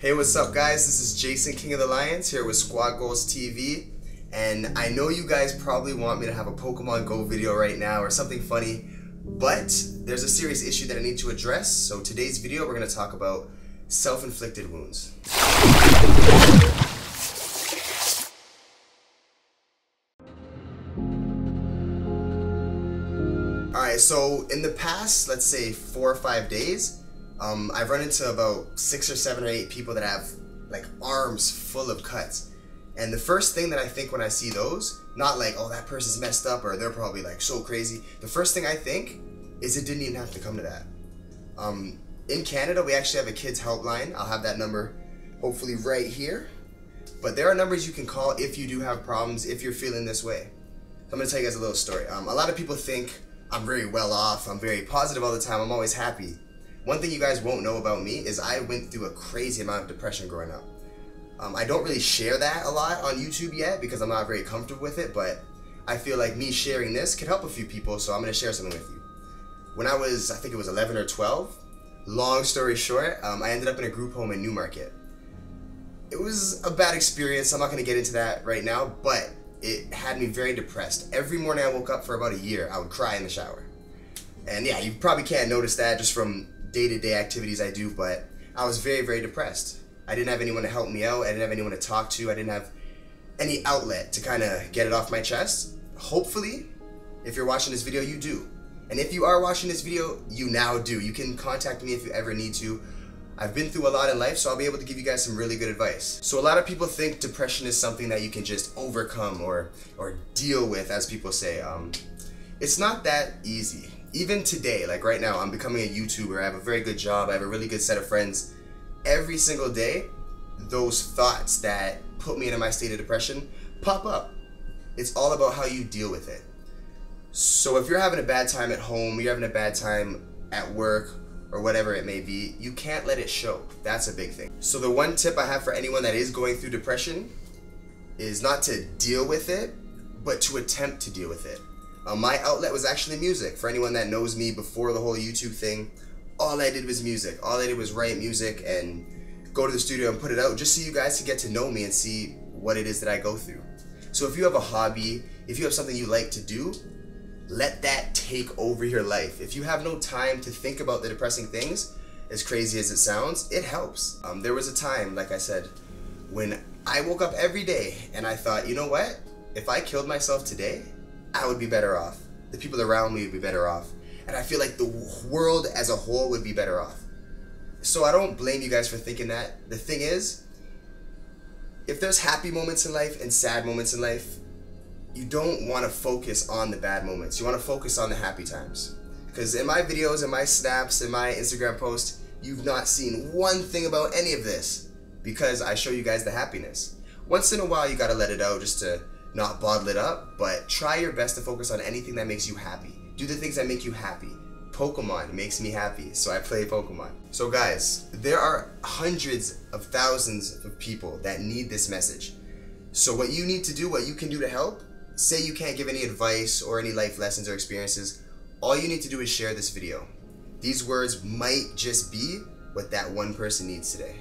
Hey, what's up, guys? This is Jason, King of the Lyons, here with Squad Goals TV. And I know you guys probably want me to have a Pokemon Go video right now or something funny, but there's a serious issue that I need to address. So today's video, we're going to talk about self-inflicted wounds. Alright, so in the past, let's say four or five days, um, I've run into about six or seven or eight people that have like arms full of cuts. And the first thing that I think when I see those, not like, oh, that person's messed up or they're probably like so crazy. The first thing I think is it didn't even have to come to that. Um, in Canada, we actually have a kids helpline. I'll have that number hopefully right here. But there are numbers you can call if you do have problems, if you're feeling this way. I'm gonna tell you guys a little story. Um, a lot of people think I'm very well off, I'm very positive all the time, I'm always happy. One thing you guys won't know about me is I went through a crazy amount of depression growing up. Um, I don't really share that a lot on YouTube yet because I'm not very comfortable with it, but I feel like me sharing this could help a few people, so I'm gonna share something with you. When I was, I think it was 11 or 12, long story short, um, I ended up in a group home in Newmarket. It was a bad experience, I'm not gonna get into that right now, but it had me very depressed. Every morning I woke up for about a year, I would cry in the shower. And yeah, you probably can't notice that just from day-to-day activities I do, but I was very, very depressed. I didn't have anyone to help me out. I didn't have anyone to talk to. I didn't have any outlet to kind of get it off my chest. Hopefully, if you're watching this video, you do. And if you are watching this video, you now do. You can contact me if you ever need to. I've been through a lot in life, so I'll be able to give you guys some really good advice. So a lot of people think depression is something that you can just overcome or or deal with, as people say. Um, it's not that easy even today, like right now, I'm becoming a YouTuber. I have a very good job. I have a really good set of friends. Every single day, those thoughts that put me into my state of depression pop up. It's all about how you deal with it. So if you're having a bad time at home, you're having a bad time at work, or whatever it may be, you can't let it show. That's a big thing. So the one tip I have for anyone that is going through depression is not to deal with it, but to attempt to deal with it. Uh, my outlet was actually music. For anyone that knows me before the whole YouTube thing, all I did was music. All I did was write music and go to the studio and put it out just so you guys could get to know me and see what it is that I go through. So if you have a hobby, if you have something you like to do, let that take over your life. If you have no time to think about the depressing things, as crazy as it sounds, it helps. Um, there was a time, like I said, when I woke up every day and I thought, you know what? If I killed myself today, I would be better off. The people around me would be better off. And I feel like the world as a whole would be better off. So I don't blame you guys for thinking that. The thing is, if there's happy moments in life and sad moments in life, you don't want to focus on the bad moments. You want to focus on the happy times. Because in my videos, in my snaps, in my Instagram posts, you've not seen one thing about any of this because I show you guys the happiness. Once in a while, you got to let it out just to not bottle it up, but try your best to focus on anything that makes you happy. Do the things that make you happy. Pokemon makes me happy, so I play Pokemon. So guys, there are hundreds of thousands of people that need this message. So what you need to do, what you can do to help, say you can't give any advice or any life lessons or experiences, all you need to do is share this video. These words might just be what that one person needs today.